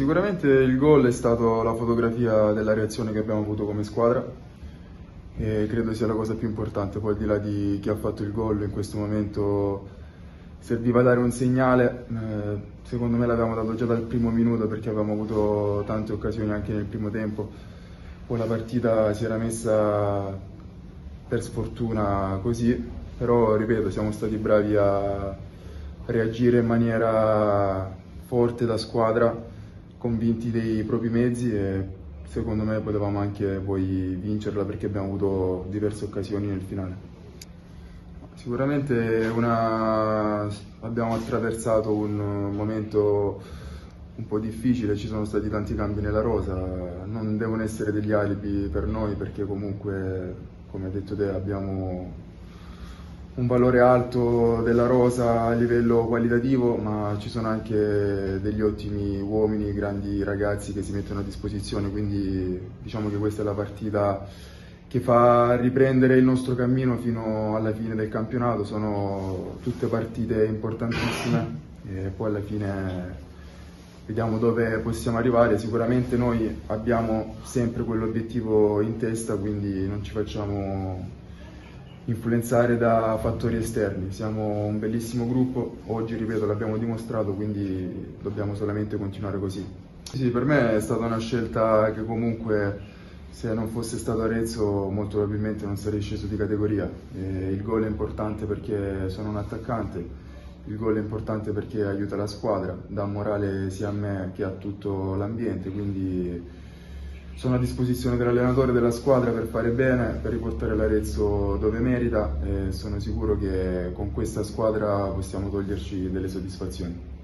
sicuramente il gol è stato la fotografia della reazione che abbiamo avuto come squadra e credo sia la cosa più importante, poi al di là di chi ha fatto il gol in questo momento serviva dare un segnale, eh, secondo me l'avevamo dato già dal primo minuto perché avevamo avuto tante occasioni anche nel primo tempo, poi la partita si era messa per sfortuna così, però ripeto siamo stati bravi a reagire in maniera forte da squadra, convinti dei propri mezzi e secondo me potevamo anche poi vincerla perché abbiamo avuto diverse occasioni nel finale. Sicuramente una... abbiamo attraversato un momento un po' difficile, ci sono stati tanti cambi nella rosa, non devono essere degli alibi per noi perché comunque, come hai detto te, abbiamo un valore alto della rosa a livello qualitativo, ma ci sono anche degli ottimi uomini, grandi ragazzi che si mettono a disposizione, quindi diciamo che questa è la partita che fa riprendere il nostro cammino fino alla fine del campionato, sono tutte partite importantissime e poi alla fine vediamo dove possiamo arrivare, sicuramente noi abbiamo sempre quell'obiettivo in testa, quindi non ci facciamo influenzare da fattori esterni. Siamo un bellissimo gruppo, oggi ripeto l'abbiamo dimostrato, quindi dobbiamo solamente continuare così. Sì, per me è stata una scelta che comunque se non fosse stato Arezzo molto probabilmente non sarei sceso di categoria. E il gol è importante perché sono un attaccante, il gol è importante perché aiuta la squadra, dà morale sia a me che a tutto l'ambiente, quindi sono a disposizione dell'allenatore della squadra per fare bene, per riportare l'Arezzo dove merita e sono sicuro che con questa squadra possiamo toglierci delle soddisfazioni.